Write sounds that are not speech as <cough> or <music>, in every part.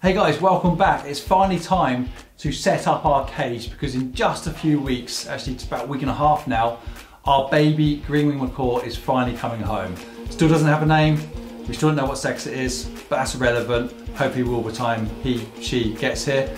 Hey guys, welcome back. It's finally time to set up our cage because in just a few weeks, actually it's about a week and a half now, our baby green-winged macaw is finally coming home. Still doesn't have a name, we still don't know what sex it is, but that's irrelevant. Hopefully will by the time he, she gets here.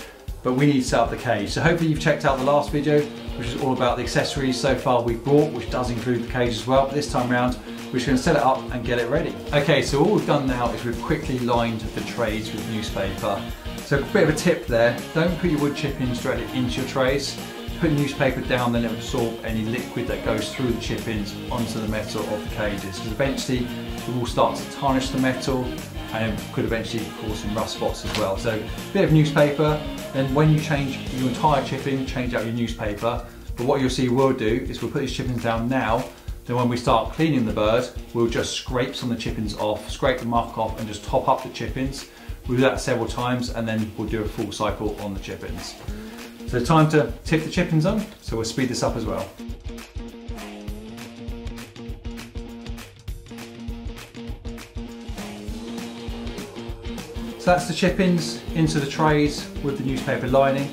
But we need to set up the cage. So hopefully you've checked out the last video, which is all about the accessories so far we've bought, which does include the cage as well. But this time around, we're just gonna set it up and get it ready. Okay, so all we've done now is we've quickly lined the trays with newspaper. So a bit of a tip there, don't put your wood chippings directly into your trays. Put newspaper down, then it will absorb any liquid that goes through the chippings onto the metal of the cages. Because eventually it will start to tarnish the metal and could eventually cause some rust spots as well. So a bit of newspaper, then when you change your entire chipping, change out your newspaper. But what you'll see we'll do is we'll put these chippings down now, then when we start cleaning the bird, we'll just scrape some of the chippings off, scrape the muck off and just top up the chippings. We'll do that several times and then we'll do a full cycle on the chippings. So time to tip the chippings on, so we'll speed this up as well. So that's the chippings into the trays with the newspaper lining.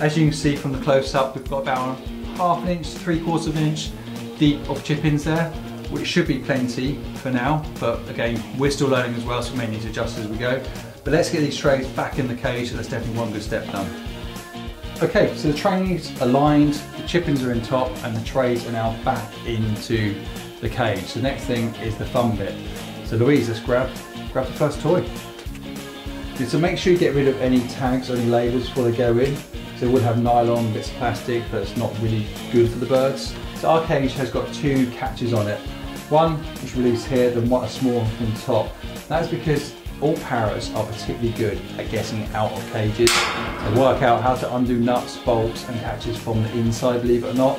As you can see from the close up, we've got about half an inch, three quarters of an inch deep of chippings there, which should be plenty for now. But again, we're still learning as well, so we may need to adjust as we go. But let's get these trays back in the cage, so that's definitely one good step done. Okay, so the trays are lined, the chippings are in top, and the trays are now back into the cage. The next thing is the fun bit. So Louise, let's grab, grab the first toy. So make sure you get rid of any tags or any labels before they go in. So would have nylon, bits of plastic, but it's not really good for the birds. So our cage has got two catches on it. One is released here, then one a small one from the top. That's because all parrots are particularly good at getting out of cages. They work out how to undo nuts, bolts and catches from the inside, believe it or not.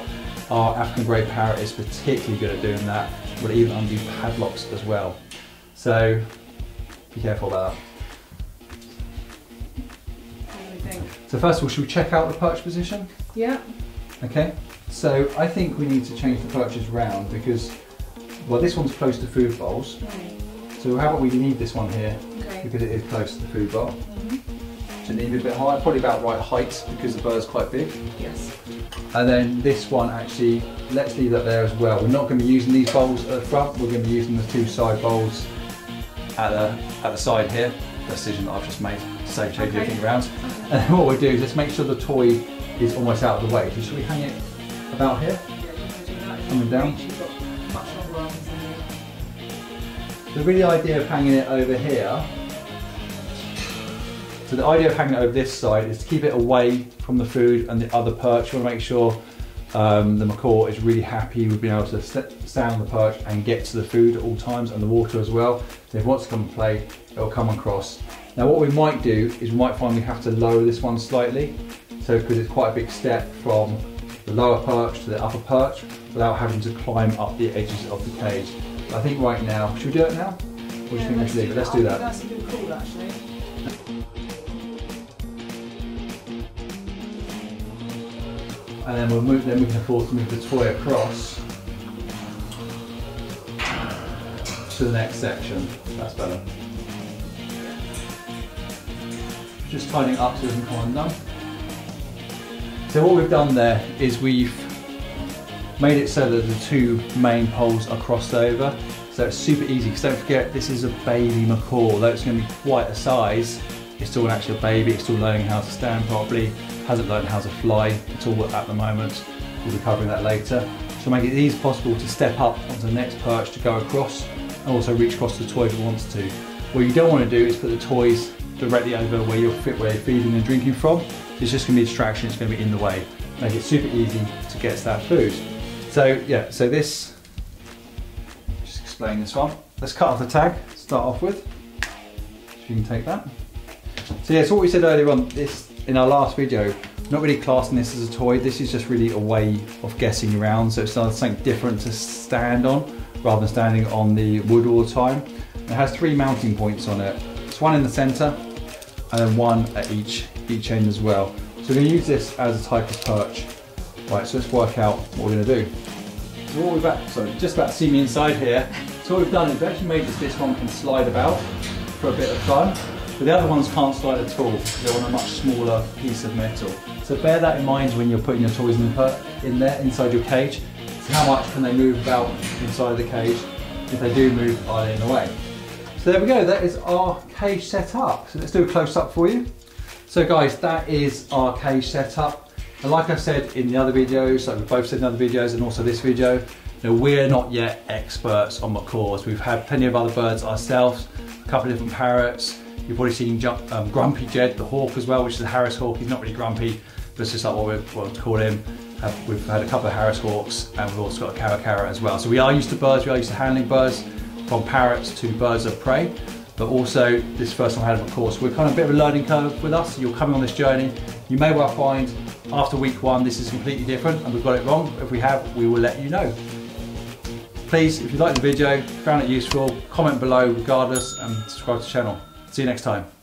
Our African grey parrot is particularly good at doing that. Will even undo padlocks as well. So be careful about that. So first of all, should we check out the perch position? Yeah. Okay. So I think we need to change the perches round because, well, this one's close to food bowls. Right. So how about we leave this one here Okay. because it is close to the food bowl. Mhm. So leave it a bit higher, probably about right height because the bird's quite big. Yes. And then this one actually, let's leave that there as well. We're not going to be using these bowls at the front. We're going to be using the two side bowls at the at the side here. Decision that I've just made. Save changing Okay. everything around. Okay. And <laughs> then what we'll do is let's make sure the toy is almost out of the way. So should we hang it about here? Coming down. The really idea of hanging it over here. So the idea of hanging it over this side is to keep it away from the food and the other perch. You want to make sure um, the macaw is really happy with being able to st- stand on the perch and get to the food at all times and the water as well. So if it wants to come and play, it will come across. Now what we might do is we might find we have to lower this one slightly. So because it's quite a big step from the lower perch to the upper perch without having to climb up the edges of the cage. I think right now, should we do it now? Or do you think we should it? Let's do that. That's a good call, actually. And then we'll move, then we can afford to move the toy across to the next section. That's better. Just tidying up so it doesn't come undone. So what we've done there is we've made it so that the two main poles are crossed over. So it's super easy because don't forget this is a baby macaw. though it's going to be quite a size, it's still an actual baby. It's still learning how to stand properly. Hasn't learned how to fly at all at the moment. We'll be covering that later. So make it easy as possible to step up onto the next perch to go across and also reach across the toy if it wants to. What you don't want to do is put the toys directly over where you're fit, where you're feeding and drinking from. It's just going to be a distraction. It's going to be in the way. Make it super easy to get to that food. So yeah, so this. Just explain this one. Let's cut off the tag. Start off with. If you can take that. So yeah, so what we said earlier on, this in our last video, not really classing this as a toy. This is just really a way of getting around. So it's something different to stand on rather than standing on the wood all the time. It has three mounting points on it. It's one in the center and then one at each each end as well. So we're going to use this as a type of perch. Right, so let's work out what we're going to do. So what we've sorry, just about to see me inside here. So what we've done is we've actually made this, this one can slide about for a bit of fun. But the other ones can't slide at all. They're on a much smaller piece of metal. So bear that in mind when you're putting your toys in, in there, inside your cage. So how much can they move about inside the cage? If they do move, are they in the way? So there we go, that is our cage set up. So let's do a close up for you. So guys, that is our cage setup. And like I said in the other videos, like we both said in other videos and also this video, now we're not yet experts on macaws. We've had plenty of other birds ourselves, a couple of different parrots. You've already seen um, Grumpy Jed, the hawk as well, which is a Harris hawk. He's not really grumpy, but it's just like what we want to call him. Uh, we've had a couple of Harris hawks and we've also got a Caracara as well. So we are used to birds, we are used to handling birds from parrots to birds of prey but also this first time I had of course. We're kind of a bit of a learning curve with us. You're coming on this journey. You may well find after week one this is completely different and we've got it wrong. If we have, we will let you know. Please, if you liked the video, found it useful, comment below regardless and subscribe to the channel. See you next time.